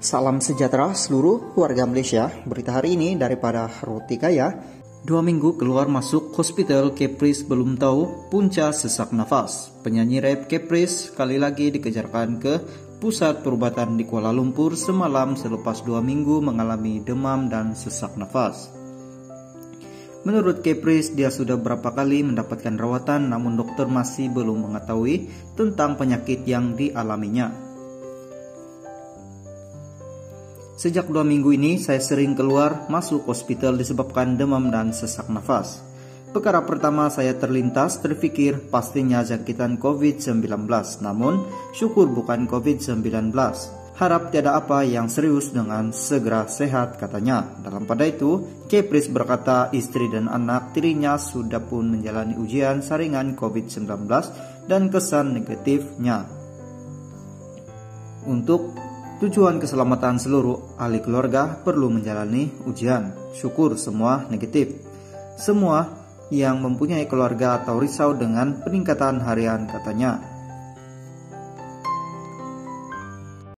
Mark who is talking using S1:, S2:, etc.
S1: Salam sejahtera seluruh warga Malaysia. Berita hari ini daripada Roti Kaya. Dua minggu keluar masuk hospital Kepris belum tahu punca sesak nafas. Penyanyi rap Kepris kali lagi dikejarkan ke pusat perubatan di Kuala Lumpur semalam selepas dua minggu mengalami demam dan sesak nafas. Menurut Kepris, dia sudah berapa kali mendapatkan rawatan namun dokter masih belum mengetahui tentang penyakit yang dialaminya. Sejak dua minggu ini, saya sering keluar masuk hospital disebabkan demam dan sesak nafas. Perkara pertama saya terlintas terpikir pastinya jangkitan COVID-19, namun syukur bukan COVID-19. Harap tiada apa yang serius dengan segera sehat katanya. Dalam pada itu, Kepris berkata istri dan anak tirinya sudah pun menjalani ujian saringan COVID-19 dan kesan negatifnya. Untuk Tujuan keselamatan seluruh ahli keluarga perlu menjalani ujian. Syukur semua negatif. Semua yang mempunyai keluarga atau risau dengan peningkatan harian katanya.